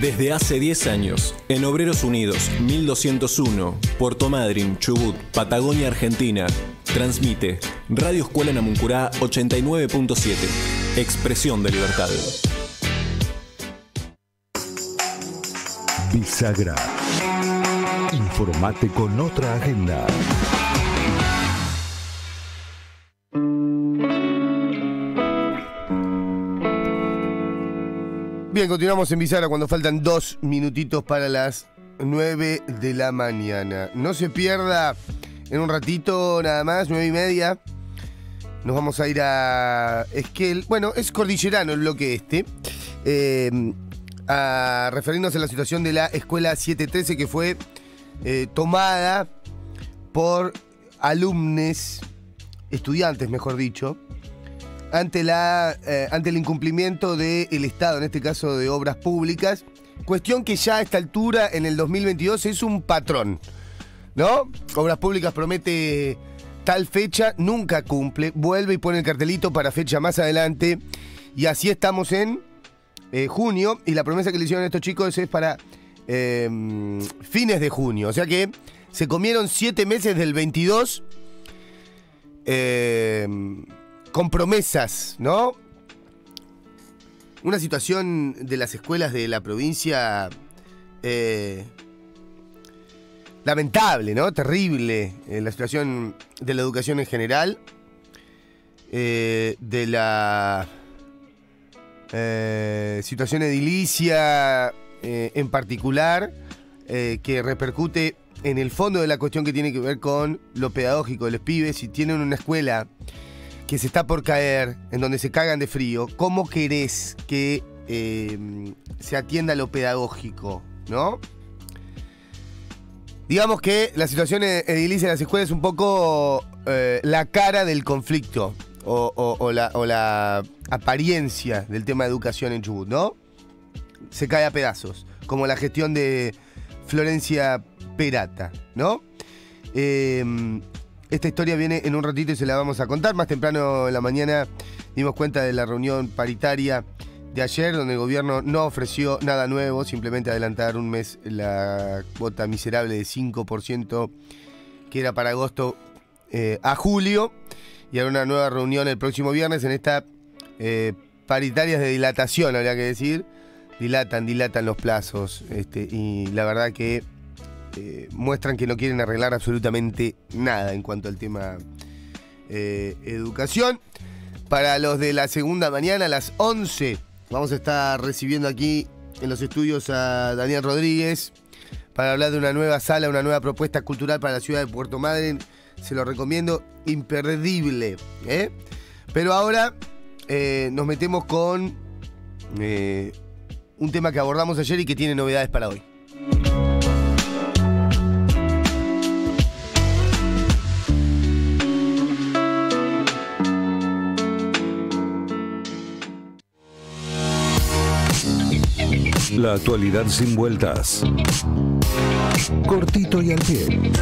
Desde hace 10 años, en Obreros Unidos 1201, Puerto Madryn, Chubut, Patagonia, Argentina, transmite Radio Escuela Namuncurá 89.7, Expresión de Libertad. Bisagra. Informate con otra agenda. Bien, continuamos en Bisagra cuando faltan dos minutitos para las 9 de la mañana. No se pierda en un ratito nada más, nueve y media. Nos vamos a ir a Esquel. Bueno, es cordillerano el bloque este. Eh, a referirnos a la situación de la escuela 713 que fue eh, tomada por alumnos, estudiantes mejor dicho, ante, la, eh, ante el incumplimiento del Estado, en este caso de obras públicas, cuestión que ya a esta altura, en el 2022, es un patrón, ¿no? Obras públicas promete tal fecha, nunca cumple, vuelve y pone el cartelito para fecha más adelante, y así estamos en eh, junio, y la promesa que le hicieron a estos chicos es para eh, fines de junio, o sea que se comieron siete meses del 22. Eh, con promesas, ¿no? Una situación de las escuelas de la provincia eh, lamentable, ¿no? Terrible. eh, la situación de la educación en general, eh, de la situación edilicia en particular, que repercute en el fondo de la cuestión que tiene que ver con lo pedagógico de los pibes. Si tienen una escuela que se está por caer, en donde se cagan de frío, ¿cómo querés que eh, se atienda lo pedagógico? ¿No? Digamos que la situación e- edilicia de las escuelas es un poco eh, la cara del conflicto o, la, apariencia del tema de educación en Chubut, ¿no? Se cae a pedazos, como la gestión de Florencia Perata, ¿no? Eh, esta historia viene en un ratito y se la vamos a contar. Más temprano en la mañana dimos cuenta de la reunión paritaria de ayer, donde el gobierno no ofreció nada nuevo, simplemente adelantar un mes la cuota miserable de 5% que era para agosto eh, a julio. Y habrá una nueva reunión el próximo viernes en esta eh, paritarias de dilatación, habría que decir. Dilatan, dilatan los plazos. Este, y la verdad que eh, muestran que no quieren arreglar absolutamente nada en cuanto al tema eh, educación. Para los de la segunda mañana, a las 11, vamos a estar recibiendo aquí en los estudios a Daniel Rodríguez para hablar de una nueva sala, una nueva propuesta cultural para la ciudad de Puerto Madryn. Se lo recomiendo, imperdible. ¿eh? Pero ahora nos metemos con un tema que abordamos ayer y que tiene novedades para hoy. La actualidad sin vueltas. Cortito y al pie.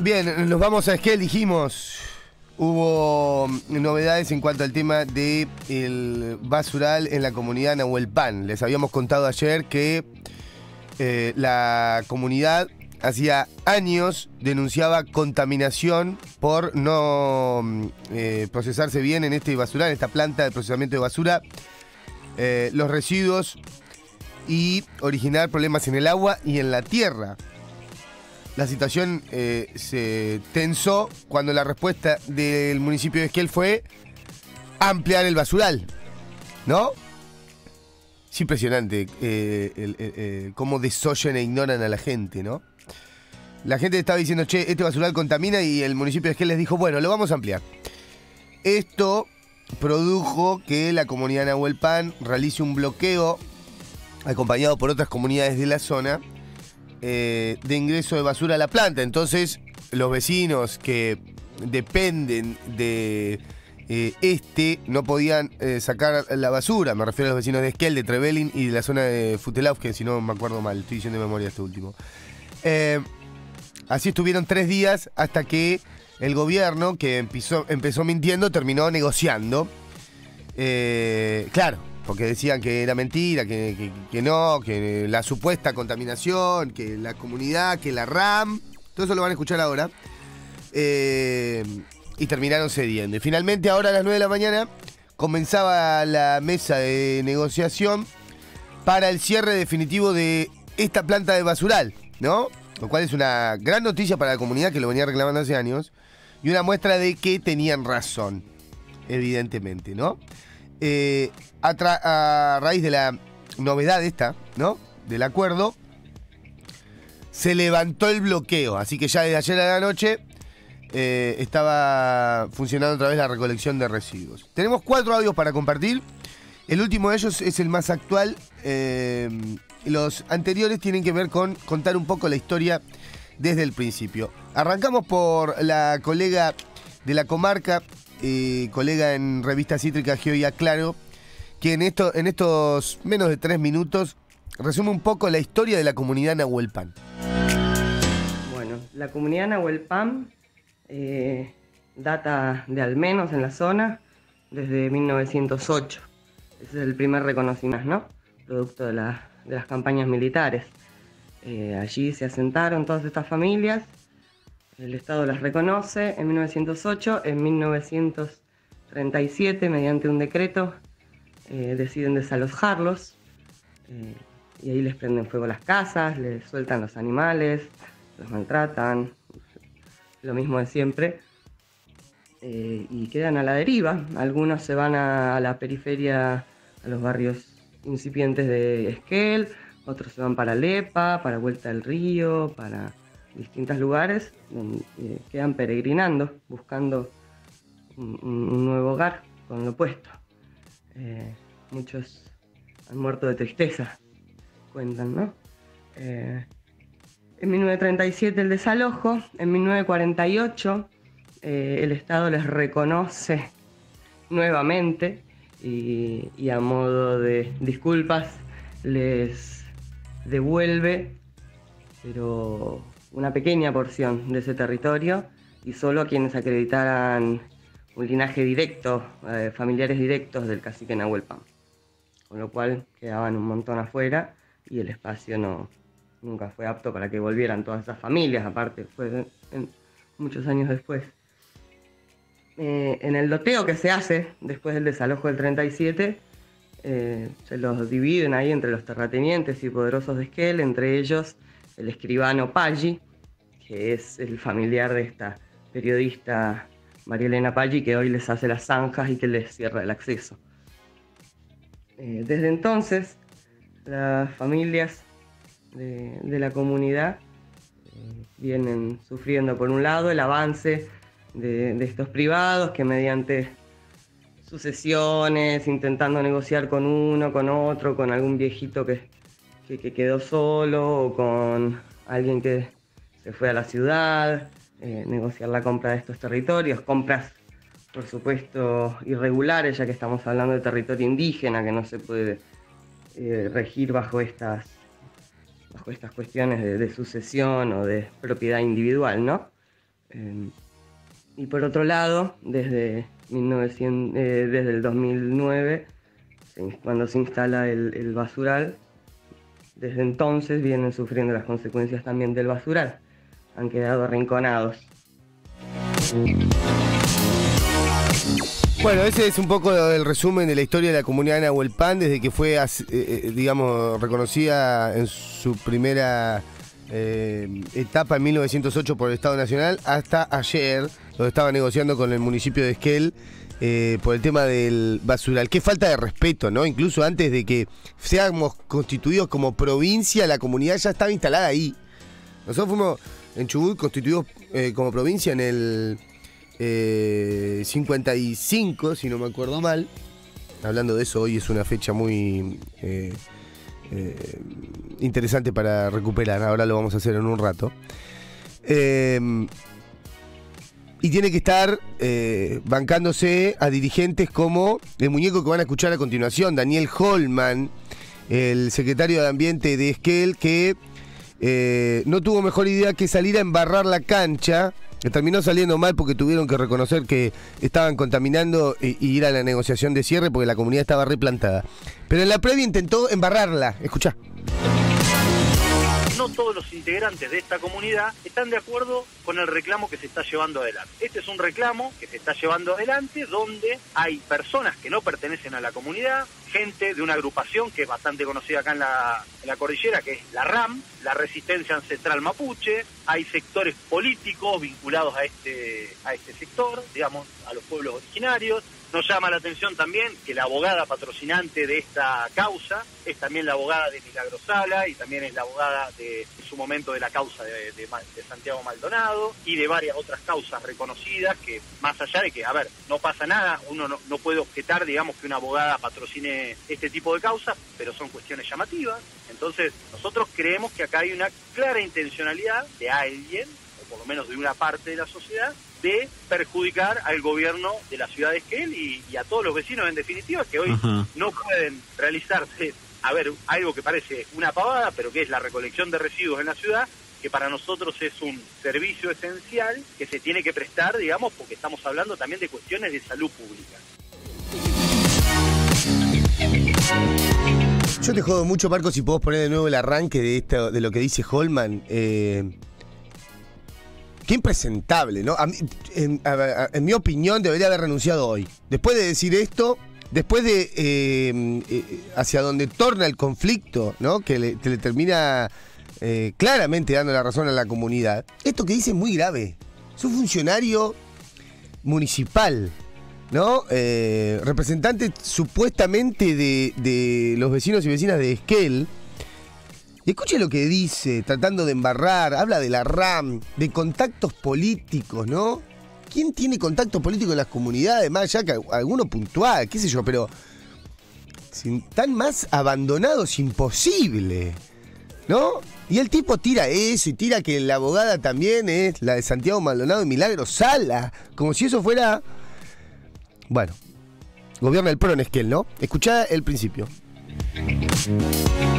Bien, nos vamos a Esquel, dijimos. Hubo novedades en cuanto al tema del el basural en la comunidad Nahuelpan. Les habíamos contado ayer que eh, la comunidad hacía años denunciaba contaminación por no mm, eh, procesarse bien en este basural, en esta planta de procesamiento de basura, eh, los residuos y originar problemas en el agua y en la tierra. La situación eh, se tensó cuando la respuesta del municipio de Esquel fue ampliar el basural, ¿no? Es impresionante cómo desoyen e ignoran a la gente, ¿no? La gente estaba diciendo, che, este basural contamina y el municipio de Esquel les dijo, bueno, lo vamos a ampliar. Esto produjo que la comunidad Nahuelpan realice un bloqueo acompañado por otras comunidades de la zona eh, de ingreso de basura a la planta. Entonces, los vecinos que dependen de eh, este no podían eh, sacar la basura. Me refiero a los vecinos de Esquel, de Trevelin y de la zona de Futelauf, que si no me acuerdo mal, estoy diciendo de memoria este último. Así estuvieron tres días hasta que el gobierno, que empezó, empezó mintiendo, terminó negociando. Eh, claro, porque decían que era mentira, que, que- que no, que la supuesta contaminación, que la comunidad, que la RAM. Todo eso lo van a escuchar ahora. Eh, y terminaron cediendo. Y finalmente, ahora a las 9 de la mañana, comenzaba la mesa de negociación para el cierre definitivo de esta planta de basural, ¿no? Lo cual es una gran noticia para la comunidad que lo venía reclamando hace años y una muestra de que tenían razón, evidentemente, ¿no? Eh, a, raíz de la novedad esta, ¿no? Del acuerdo, se levantó el bloqueo, así que ya desde ayer a la noche eh, estaba funcionando otra vez la recolección de residuos. Tenemos cuatro audios para compartir. El último de ellos es el más actual. eh, los anteriores tienen que ver con contar un poco la historia desde el principio. Arrancamos por la colega de la comarca, eh, colega en Revista Cítrica Gioia Claro, que en estos menos de tres minutos resume un poco la historia de la comunidad Nahuelpan. Bueno, la comunidad Nahuelpan eh, data de al menos en la zona desde 1908. Ese es el primer reconocimiento, ¿no? Producto de, la- de las campañas militares. Eh, allí se asentaron todas estas familias. El Estado las reconoce en 1908. En 1937, mediante un decreto, eh, deciden desalojarlos. eh, y ahí les prenden fuego las casas, les sueltan los animales, los maltratan, lo mismo de siempre. Y quedan a la deriva. Algunos se van a, a la periferia, a los barrios incipientes de Esquel, otros se van para Lepa, para Vuelta del Río, para distintos lugares, eh, quedan peregrinando, buscando un nuevo hogar con lo puesto. Eh, muchos han muerto de tristeza, cuentan, ¿no? Eh, en 1937 el desalojo, en 1948 eh, el Estado les reconoce nuevamente y, a modo de disculpas les devuelve, pero una pequeña porción de ese territorio y solo a quienes acreditaran un linaje directo, eh, familiares directos del cacique Nahuelpan. Con lo cual quedaban un montón afuera y el espacio no, nunca fue apto para que volvieran todas esas familias, aparte fue muchos años después. Eh, en el loteo que se hace después del desalojo del 37, eh, se los dividen ahí entre los terratenientes y poderosos de Esquel, entre ellos el escribano Paggi, que es el familiar de esta periodista María Elena Paggi, que hoy les hace las zanjas y que les cierra el acceso. Eh, desde entonces, las familias de, de la comunidad eh, vienen sufriendo, por un lado, el avance de, estos privados que mediante sucesiones, intentando negociar con uno, con otro, con algún viejito que, que- que quedó solo o con alguien que se fue a la ciudad, eh, negociar la compra de estos territorios, compras por supuesto irregulares, ya que estamos hablando de territorio indígena que no se puede eh, regir bajo estas, bajo estas cuestiones de, sucesión o de propiedad individual, ¿no? Eh, y por otro lado, desde, 1900, eh, desde el 2009, se in- cuando se instala el, basural, desde entonces vienen sufriendo las consecuencias también del basural. Han quedado arrinconados. Bueno, ese es un poco el resumen de la historia de la comunidad de Nahuelpan desde que fue, eh, eh, digamos, reconocida en su primera eh, etapa en 1908 por el Estado Nacional hasta ayer, donde estaba negociando con el municipio de Esquel eh, por el tema del basural. Qué falta de respeto, ¿no? Incluso antes de que seamos constituidos como provincia, la comunidad ya estaba instalada ahí. Nosotros fuimos en Chubut constituidos eh, como provincia en el eh, 55, si no me acuerdo mal. Hablando de eso, hoy es una fecha muy eh, interesante para recuperar. Ahora lo vamos a hacer en un rato. Eh, y tiene que estar eh, bancándose a dirigentes como el muñeco que van a escuchar a continuación, Daniel Holman, el secretario de Ambiente de Esquel, que eh, no tuvo mejor idea que salir a embarrar la cancha terminó saliendo mal porque tuvieron que reconocer que estaban contaminando y, ir a la negociación de cierre porque la comunidad estaba replantada. Pero en la previa intentó embarrarla. Escuchá. Todos los integrantes de esta comunidad están de acuerdo con el reclamo que se está llevando adelante. Este es un reclamo que se está llevando adelante donde hay personas que no pertenecen a la comunidad, gente de una agrupación que es bastante conocida acá en la, en la cordillera, que es la RAM, la Resistencia Ancestral Mapuche, hay sectores políticos vinculados a este, a este sector, digamos, a los pueblos originarios, nos llama la atención también que la abogada patrocinante de esta causa es también la abogada de Milagro Sala y también es la abogada de, en su momento de la causa de, de Santiago Maldonado y de varias otras causas reconocidas que más allá de que, a ver, no pasa nada, uno no, no puede objetar, digamos, que una abogada patrocine este tipo de causas, pero son cuestiones llamativas. Entonces, nosotros creemos que acá hay una clara intencionalidad de alguien, o por lo menos de una parte de la sociedad, de perjudicar al gobierno de la ciudad de Esquel y, y a todos los vecinos en definitiva que hoy no pueden realizarse, a ver, algo que parece una pavada, pero que es la recolección de residuos en la ciudad, que para nosotros es un servicio esencial que se tiene que prestar, digamos, porque estamos hablando también de cuestiones de salud pública. Yo te jodo mucho, Marco, si podés poner de nuevo el arranque de, esto, de lo que dice Holman. Eh, qué impresentable, ¿no? En, mi opinión, debería haber renunciado hoy. Después de decir esto, después de eh, eh, hacia donde torna el conflicto, ¿no? Que le, le termina eh, claramente dando la razón a la comunidad. Esto que dice es muy grave. Es un funcionario municipal, ¿no? Representante supuestamente de, de los vecinos y vecinas de Esquel. Y escuche lo que dice, tratando de embarrar, habla de la RAM, de contactos políticos, ¿no? ¿Quién tiene contacto político en las comunidades? Más allá que alguno puntual, qué sé yo, pero sin, tan más abandonados imposible, ¿no? Y el tipo tira eso y tira que la abogada también es la de Santiago Maldonado y Milagro Sala, como si eso fuera... Bueno, gobierna el PRO en Esquel, ¿no? Escuchá el principio.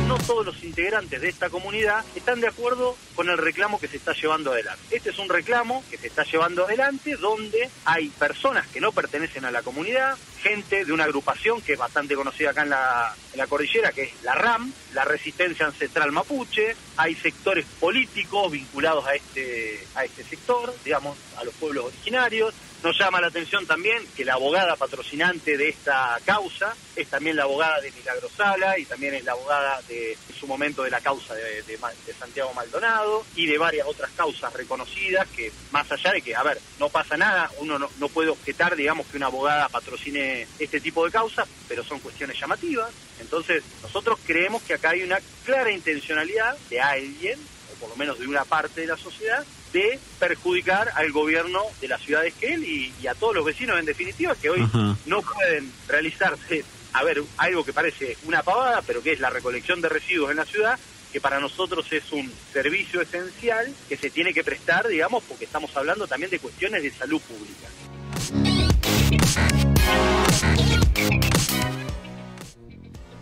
No todos los integrantes de esta comunidad están de acuerdo con el reclamo que se está llevando adelante. Este es un reclamo que se está llevando adelante donde hay personas que no pertenecen a la comunidad, gente de una agrupación que es bastante conocida acá en la, cordillera, que es la RAM, la Resistencia Ancestral Mapuche, hay sectores políticos vinculados a este, a este sector, digamos, a los pueblos originarios, nos llama la atención también que la abogada patrocinante de esta causa es también la abogada de Milagro Sala y también es la abogada de, en su momento de la causa de, de Ma- de Santiago Maldonado y de varias otras causas reconocidas que más allá de que, a ver, no pasa nada, uno no, no puede objetar, digamos, que una abogada patrocine este tipo de causas, pero son cuestiones llamativas. Entonces, nosotros creemos que acá hay una clara intencionalidad de alguien, o por lo menos de una parte de la sociedad, de perjudicar al gobierno de la ciudad de Esquel y, y a todos los vecinos en definitiva que hoy no pueden realizarse, a ver, algo que parece una pavada, pero que es la recolección de residuos en la ciudad, que para nosotros es un servicio esencial que se tiene que prestar, digamos, porque estamos hablando también de cuestiones de salud pública.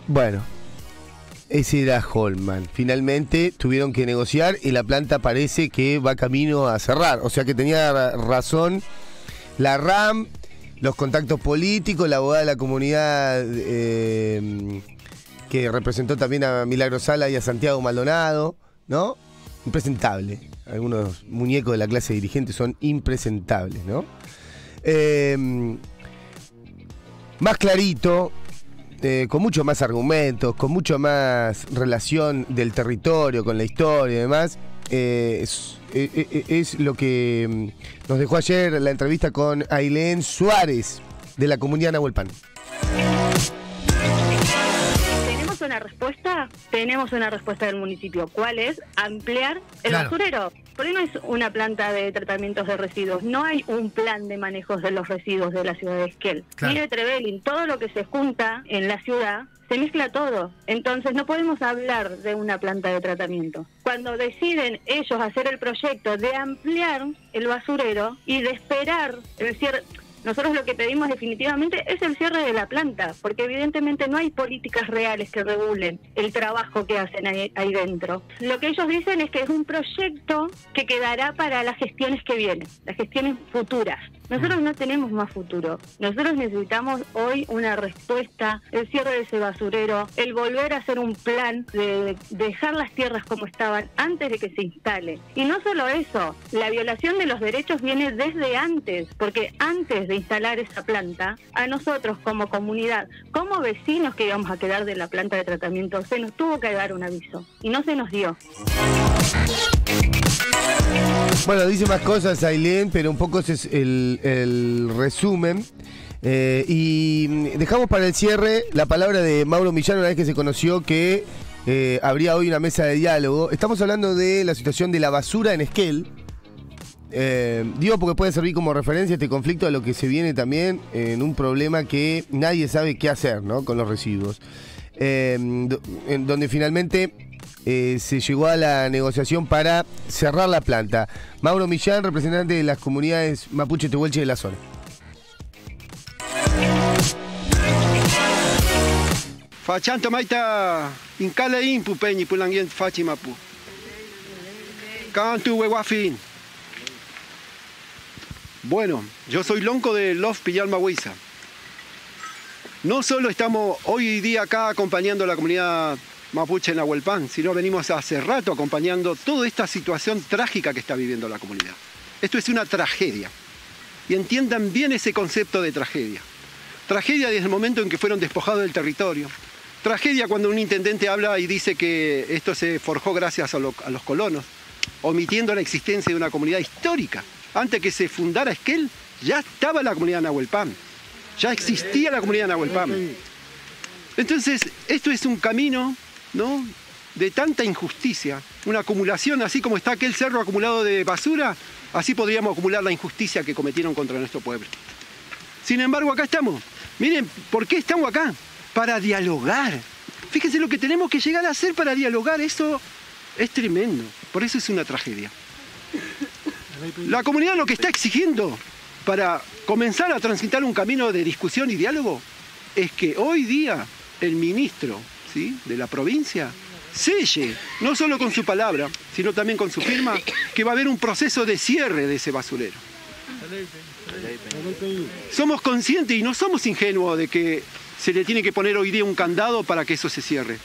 Bueno, ese era Holman. Finalmente tuvieron que negociar y la planta parece que va camino a cerrar. O sea que tenía ra- razón la RAM, los contactos políticos, la abogada de la comunidad eh, que representó también a Milagro Sala y a Santiago Maldonado, ¿no? Impresentable. Algunos muñecos de la clase dirigente son impresentables, ¿no? Eh, más clarito, eh, con mucho más argumentos, con mucho más relación del territorio, con la historia y demás, es, es lo que mm, nos dejó ayer la entrevista con Ailén Suárez, de la comunidad Nahuelpan. ¿Tenemos una respuesta? Tenemos una respuesta del municipio. ¿Cuál es? Ampliar el Claro. basurero. Porque no es una planta de tratamientos de residuos, no hay un plan de manejos de los residuos de la ciudad de Esquel. Claro. Mire Trevelin, todo lo que se junta en la ciudad se mezcla todo. Entonces no podemos hablar de una planta de tratamiento. Cuando deciden ellos hacer el proyecto de ampliar el basurero y de esperar el cierre, Nosotros lo que pedimos definitivamente es el cierre de la planta, porque evidentemente no hay políticas reales que regulen el trabajo que hacen ahí, ahí dentro. Lo que ellos dicen es que es un proyecto que quedará para las gestiones que vienen, las gestiones futuras. Nosotros no tenemos más futuro. Nosotros necesitamos hoy una respuesta, el cierre de ese basurero, el volver a hacer un plan de dejar las tierras como estaban antes de que se instale. Y no solo eso, la violación de los derechos viene desde antes, porque antes de instalar esa planta, a nosotros como comunidad, como vecinos que íbamos a quedar de la planta de tratamiento, se nos tuvo que dar un aviso y no se nos dio. Bueno, dice más cosas Ailén, pero un poco ese es el, resumen. Eh, y dejamos para el cierre la palabra de Mauro Millán una vez que se conoció que eh, habría hoy una mesa de diálogo. Estamos hablando de la situación de la basura en Esquel. Eh, digo porque puede servir como referencia este conflicto a lo que se viene también en un problema que nadie sabe qué hacer ¿no? con los residuos. En donde finalmente eh, se llegó a la negociación para cerrar la planta. Mauro Millán, representante de las comunidades mapuche tehuelche de la zona. Fachanto maita incala impu peñi pulangien fachi mapu. Cantu huehuafin. Bueno, yo soy Lonco de Love Pillalma Huiza. No solo estamos hoy día acá acompañando a la comunidad mapuche Nahuelpan, sino venimos hace rato acompañando toda esta situación trágica que está viviendo la comunidad. Esto es una tragedia. Y entiendan bien ese concepto de tragedia. Tragedia desde el momento en que fueron despojados del territorio. Tragedia cuando un intendente habla y dice que esto se forjó gracias a, a los colonos, omitiendo la existencia de una comunidad histórica. Antes que se fundara Esquel, ya estaba la comunidad Nahuelpan. Ya existía la comunidad Nahuelpan. Entonces, esto es un camino, ¿no? De tanta injusticia, una acumulación, así como está aquel cerro acumulado de basura, así podríamos acumular la injusticia que cometieron contra nuestro pueblo. Sin embargo, acá estamos. Miren, ¿por qué estamos acá? Para dialogar. Fíjense lo que tenemos que llegar a hacer para dialogar. Eso es tremendo. Por eso es una tragedia. La comunidad lo que está exigiendo para comenzar a transitar un camino de discusión y diálogo es que hoy día el ministro de la provincia selle, no solo con su palabra, sino también con su firma, que va a haber un proceso de cierre de ese basurero. Somos conscientes y no somos ingenuos de que se le tiene que poner hoy día un candado para que eso se cierre.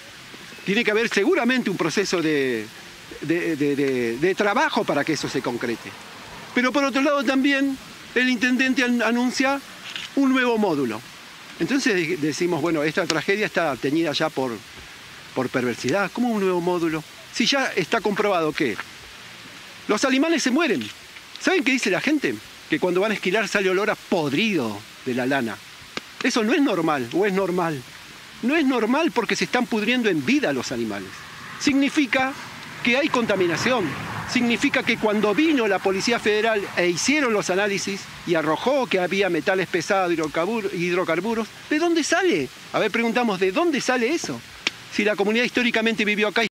Tiene que haber seguramente un proceso de, de- de- de- trabajo para que eso se concrete. Pero por otro lado también el intendente an- anuncia un nuevo módulo. Entonces de- decimos, bueno, esta tragedia está teñida ya por, por perversidad. ¿Cómo un nuevo módulo? Si ya está comprobado que los animales se mueren. ¿Saben qué dice la gente? Que cuando van a esquilar sale olor a podrido de la lana. Eso no es normal, o es normal. No es normal porque se están pudriendo en vida los animales. Significa que hay contaminación. Significa que cuando vino la Policía Federal e hicieron los análisis y arrojó que había metales pesados, hidrocarbur- hidrocarburos, ¿de dónde sale? A ver, preguntamos, ¿de dónde sale eso? Si la comunidad históricamente vivió acá